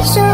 les